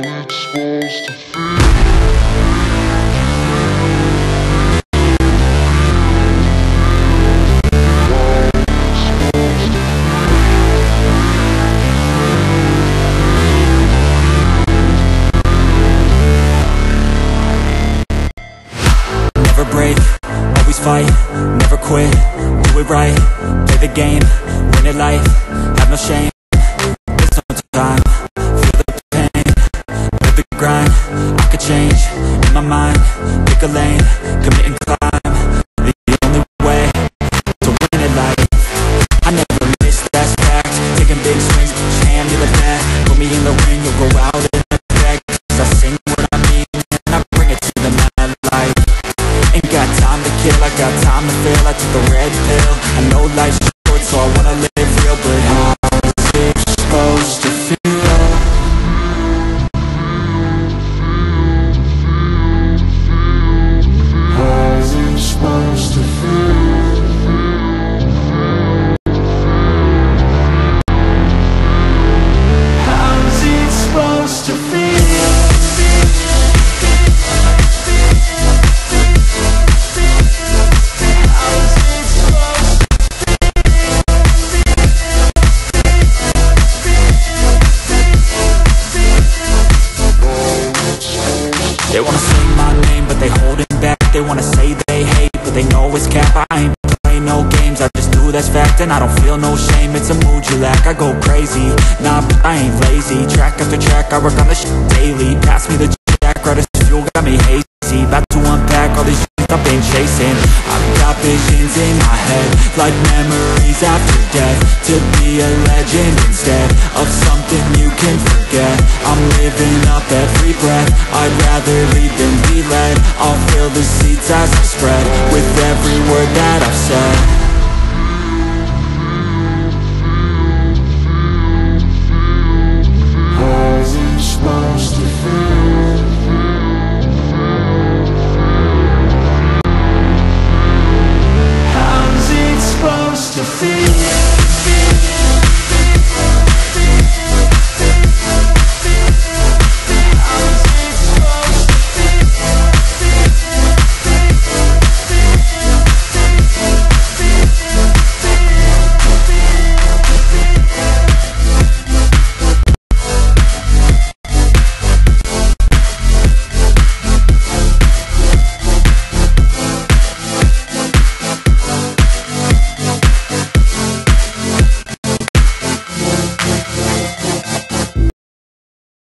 it's supposed to fight, never quit, do it right, play the game, win it life, have no shame, grind, I could change, in my mind, pick a lane, commit and climb, the only way to win it life, I never miss, that's fact, taking big swings, hand me the bat, put me in the ring, you'll go out in effect, 'cause I sing what I mean, and I bring it to the mad light. Ain't got time to kill, I got time to feel I took a red pill. I know life's short, so I wanna live real But wanna say my name, but they holding back. They wanna say they hate, but they know it's cap. I ain't play no games, I just do that's fact And I don't feel no shame, it's a mood you lack I go crazy, nah, I ain't lazy. Track after track, I work on shit daily. Pass me the jack, right as fuel, got me hazy About to unpack all these I've been chasing. I've got visions in my head Like memories after death. To be a legend instead Of something you can forget. I'm living up every breath I'd rather lead than be led I'll fill the seats as I spread With every word that said